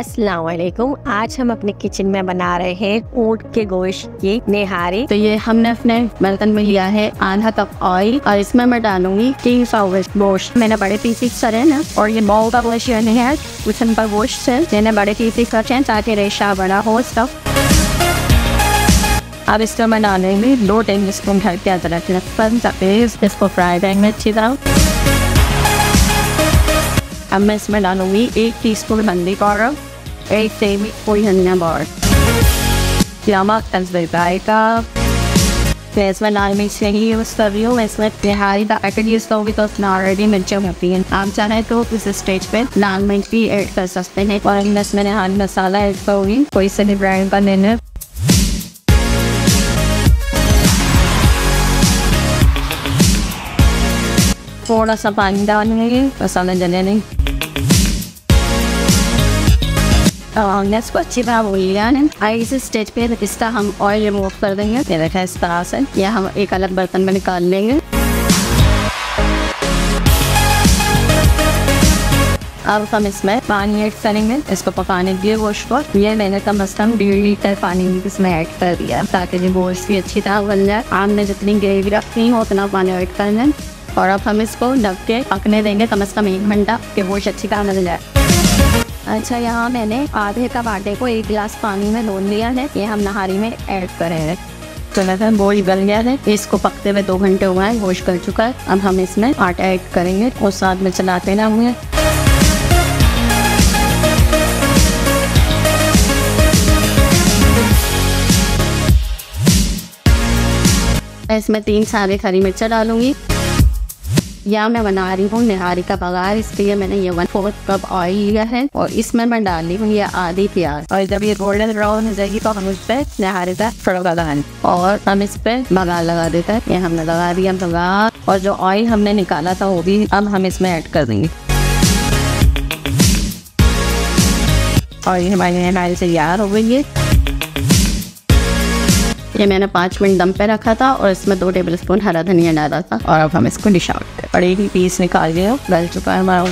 अस्सलाम आज हम अपने किचन में बना रहे हैं ऊँट के गोश्त की निहारी। तो ये हमने अपने बर्तन में लिया है आधा कप ऑयल और इसमें मैं डालूँगी तीन सौ गोश्त मैंने बड़े पीसीस करे ना, और ये गोश्त नहीं है। कुछ सिंपल गोश्त है। मैंने बड़े पीसीस रखे हैं ताकि रेशा बड़ा हो सब अब इसको मैं डालेंगे दो टेबल स्पून घर के अदरक लहसुन सफ़ेद। इसको फ्राई करेंगे अच्छी तरह। अब मैं इसमें डालूँगी एक टीस्पून हल्दी पाउडर। एक टेबल स्पून धनिया पाउडर नमक तजबेगा इसमें लाल मिर्च नहीं यूज़ कर रही हूँ इसमें तिहारी का यूज़ करूँगी तो उसमें ऑलरेडी होती हैं आप चाहें तो इस स्टेज पे मिर्च भी ऐड कर सकते हैं और इसमें हाल मसाला ऐड करूँगी कोई से भी ब्रांड का लेना थोड़ा सा पानी डालेंगे मसाला जले नहीं अच्छी तरह भूल लिया है। इस स्टेज पे इसका हम ऑयल रिमूव कर देंगे। ये देखा इस तरह से या हम एक अलग बर्तन में निकाल लेंगे। अब हम इसमें पानी ऐड करेंगे। इसको पकाने दिए गोश्त को ये मैंने कम अज कम डेढ़ लीटर पानी इसमें ऐड कर दिया ताकि जो गोश्त भी अच्छी तरह बन जाए। आपने जितनी ग्रेवी रखनी हो, उतना पानी ऐड करना और अब हम इसको ढक के पकने देंगे। कम अज़ कम एक घंटा कि गोश्त अच्छी तरह मिल जाए। अच्छा यहाँ मैंने आधे कप आटे को एक गिलास पानी में धो लिया है। ये हम नहारी में ऐड करेंगे तो लगा गोश्त गल गया है। इसको पकते हुए दो घंटे हुआ है गोश्त गल चुका है। अब हम इसमें आटा ऐड करेंगे और साथ में चलाते ना हुए। इसमें तीन सारे हरी मिर्चा डालूँगी। या मैं बना रही हूँ निहारी का बघार इसलिए मैंने ये वन फोर्थ कप ऑयल लिया है और इसमें मैं डाल रही हूँ ये आधी प्याज। और जब ये गोल्डन ब्राउन हो जाएगी तो हम उस पर निहारी का तड़का लगाएँ और हम इस पर बघार लगा देते हैं। ये हमने लगा दिया बघार और जो ऑयल हमने निकाला था वो भी अब हम इसमें ऐड कर देंगे। और ये हमारी से तैयार हो गई है। ये मैंने पाँच मिनट दम पे रखा था और इसमें दो टेबल स्पून हरा धनिया डाला था और अब हम इसको डिश आउट बड़ी ही पीस निकाल गए डाल चुका है हमारा